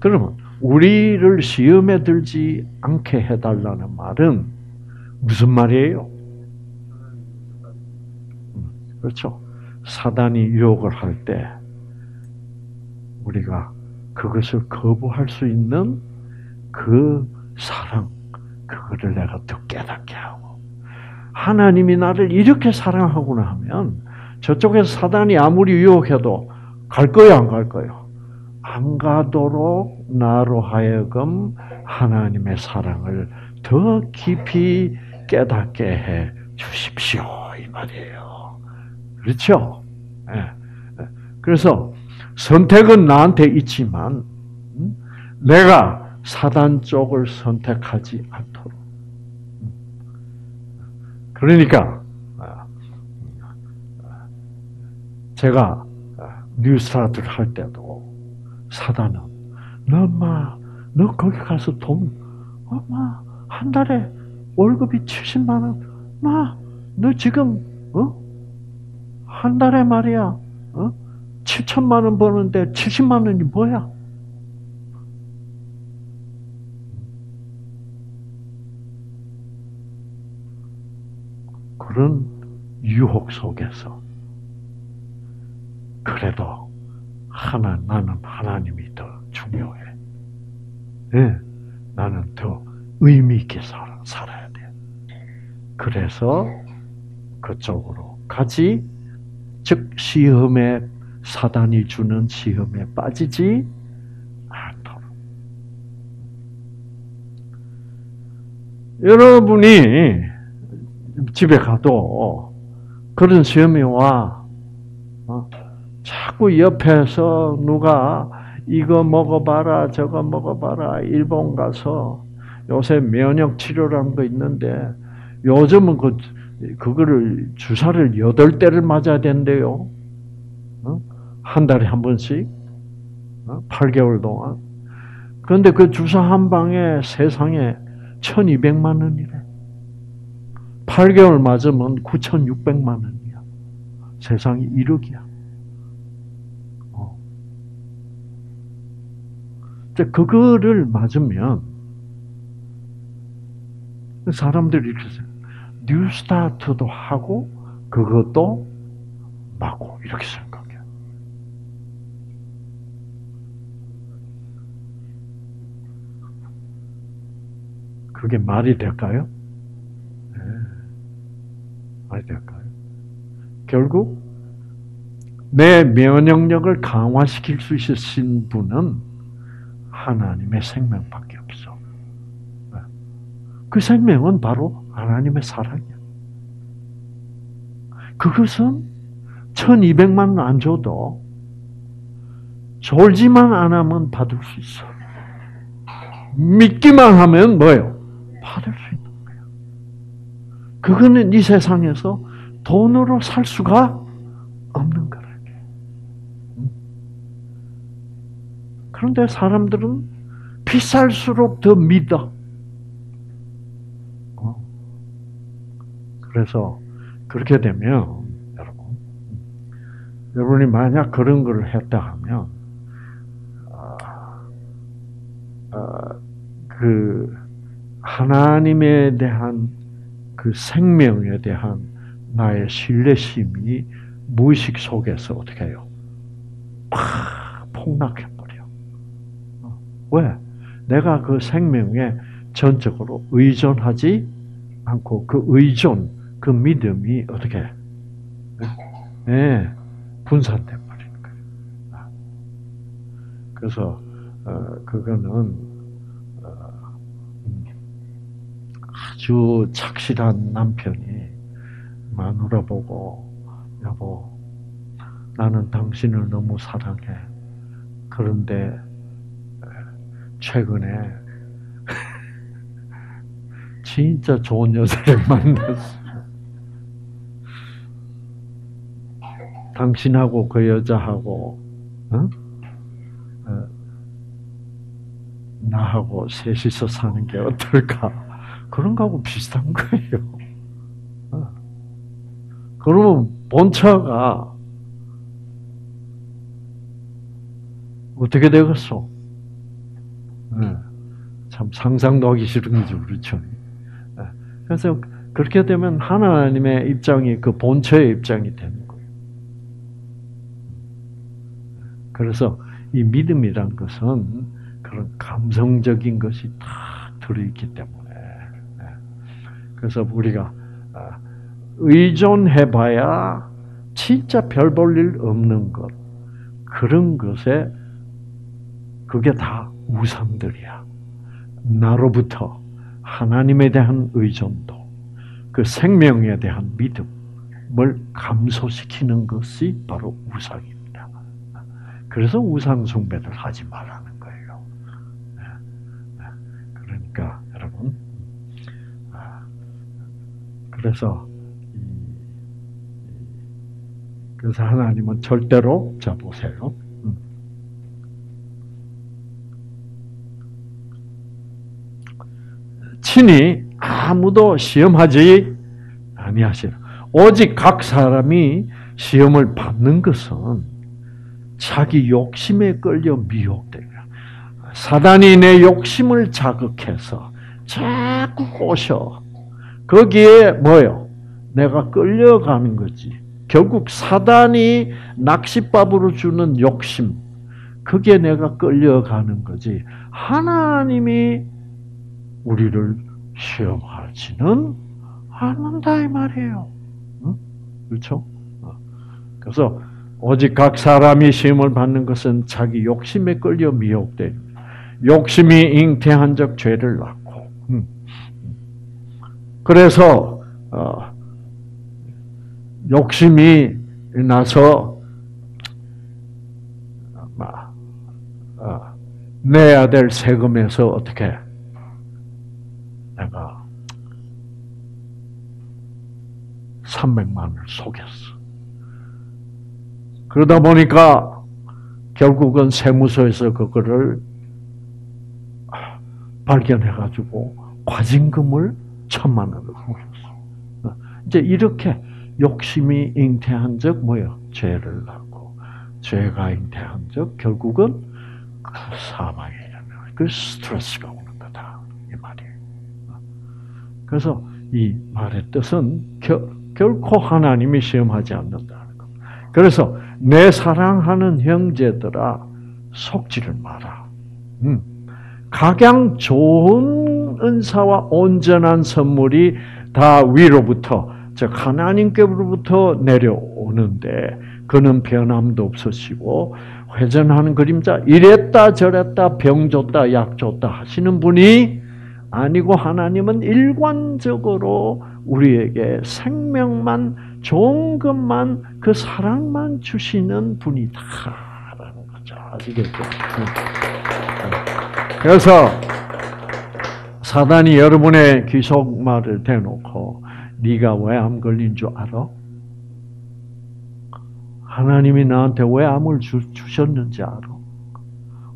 그러면 우리를 시험에 들지 않게 해달라는 말은 무슨 말이에요? 음, 그렇죠. 사단이 유혹을 할 때 우리가 그것을 거부할 수 있는 그 사랑, 그거를 내가 더 깨닫게 하고 하나님이 나를 이렇게 사랑하구나 하면 저쪽에서 사단이 아무리 유혹해도 갈 거야 안갈 거요? 안 가도록 나로 하여금 하나님의 사랑을 더 깊이 깨닫게 해 주십시오 이 말이에요. 그렇죠? 네. 그래서 선택은 나한테 있지만 음, 내가 사단 쪽을 선택하지 않도록. 음. 그러니까 아, 제가 뉴스타트를 할 때도 사단은 너 엄마 너 거기 가서 돈 엄마 한 달에 월급이 70만 원. 마, 너 지금 어? 한 달에 말이야. 어? 7천만 원 버는데 70만 원이 뭐야? 그런 유혹 속에서 그래도 하나 나는 하나님이 더 중요해. 네, 나는 더 의미 있게 살아, 살아야 돼. 그래서 그쪽으로 가지, 즉 시험에 사단이 주는 시험에 빠지지 않도록. 여러분이 집에 가도 그런 시험이 와. 어? 자꾸 옆에서 누가 이거 먹어봐라, 저거 먹어봐라, 일본 가서 요새 면역 치료라는 거 있는데 요즘은 그, 그거를 주사를 여덟 대를 맞아야 된대요. 어? 한 달에 한 번씩. 8개월 어? 동안. 그런데 그 주사 한 방에 세상에 1200만 원이래. 8개월 맞으면 9600만 원이야. 세상이 1억이야. 그거를 맞으면 사람들이 이렇게 뉴스타트도 하고 그것도 맞고 이렇게 생각해요. 그게 말이 될까요? 네. 말이 될까요? 결국 내 면역력을 강화시킬 수 있으신 분은 하나님의 생명밖에 없어. 네. 그 생명은 바로 하나님의 사랑이야. 그것은 1200만 원안 줘도 졸지만 안 하면 받을 수 있어. 믿기만 하면 뭐예요? 받을 수 있는 거야. 그거는 이 세상에서 돈으로 살 수가 없는 거야. 그런데 사람들은 비쌀수록 더 믿어. 어? 그래서 그렇게 되면 여러분, 여러분이 만약 그런 걸 했다 하면 어, 어, 그 하나님에 대한 그 생명에 대한 나의 신뢰심이 무의식 속에서 어떻게 해요? 팍 폭락해 왜? 내가 그 생명에 전적으로 의존하지 않고 그 의존, 그 믿음이 어떻게 네, 분산돼 버리는 거예요. 아. 그래서 어, 그거는 어, 음, 아주 착실한 남편이 마누라 보고 여보 나는 당신을 너무 사랑해. 그런데 최근에 진짜 좋은 여자를 만났어. 당신하고 그 여자하고 어? 어, 나하고 셋이서 사는 게 어떨까? 그런 거하고 비슷한 거예요. 어. 그러면 본처가 어떻게 되겠어? 네. 참 상상도 하기 싫은 거죠, 그렇죠? 네. 그래서 그렇게 되면 하나님의 입장이 그 본처의 입장이 거예요. 그래서 이 믿음이란 것은 그런 감성적인 것이 다 들어있기 때문에. 네. 그래서 우리가 아, 의존해봐야 진짜 별 볼 일 없는 것. 그런 것에 그게 다 우상들이야. 나로부터 하나님에 대한 의존도, 그 생명에 대한 믿음을 감소시키는 것이 바로 우상입니다. 그래서 우상 숭배를 하지 말라는 거예요. 네. 네. 그러니까 여러분, 아, 그래서 그래서 하나님은 절대로 자 보세요. 친히 아무도 시험하지 아니하시라. 오직 각 사람이 시험을 받는 것은 자기 욕심에 끌려 미혹되라. 사단이 내 욕심을 자극해서 자꾸 꼬셔. 거기에 뭐요? 내가 끌려가는 거지. 결국 사단이 낚싯밥으로 주는 욕심, 그게 내가 끌려가는 거지. 하나님이 우리를 시험하지는 않는다 이 말이에요. 응? 그렇죠? 어. 그래서 오직 각 사람이 시험을 받는 것은 자기 욕심에 끌려 미혹돼 욕심이 잉태한 적 죄를 낳고. 응. 그래서 어, 욕심이 나서 어, 내야 될 세금에서 어떻게 내가 300만 원을 속였어. 그러다 보니까 결국은 세무서에서 그거를 발견해가지고 과징금을 천만 원을 물었어. 이제 이렇게 욕심이 잉태한 적 뭐요? 죄를 낳고 죄가 잉태한 적 결국은 그 사망에 이르는 그 스트레스가 오는 거다 이 말이에요. 그래서 이 말의 뜻은 겨, 결코 하나님이 시험하지 않는다는 것. 그래서 내 사랑하는 형제들아 속지를 마라. 음. 각양 좋은 은사와 온전한 선물이 다 위로부터 즉 하나님께로부터 내려오는데 그는 변함도 없으시고 회전하는 그림자 이랬다 저랬다 병 줬다 약 줬다 하시는 분이 아니고 하나님은 일관적으로 우리에게 생명만 좋은 것만 그 사랑만 주시는 분이다라는 거죠. 아시겠죠? 그래서 사단이 여러분의 귀속말을 대놓고 네가 왜 암 걸린 줄 알아? 하나님이 나한테 왜 암을 주, 셨는지 알아?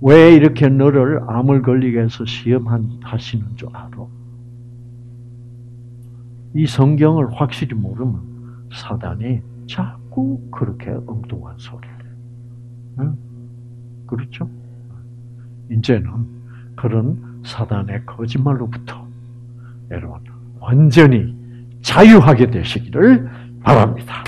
왜 이렇게 너를 암을 걸리게 해서 시험하시는 줄 알아? 이 성경을 확실히 모르면 사단이 자꾸 그렇게 엉뚱한 소리를 응? 그렇죠? 이제는 그런 사단의 거짓말로부터 여러분 완전히 자유하게 되시기를 바랍니다.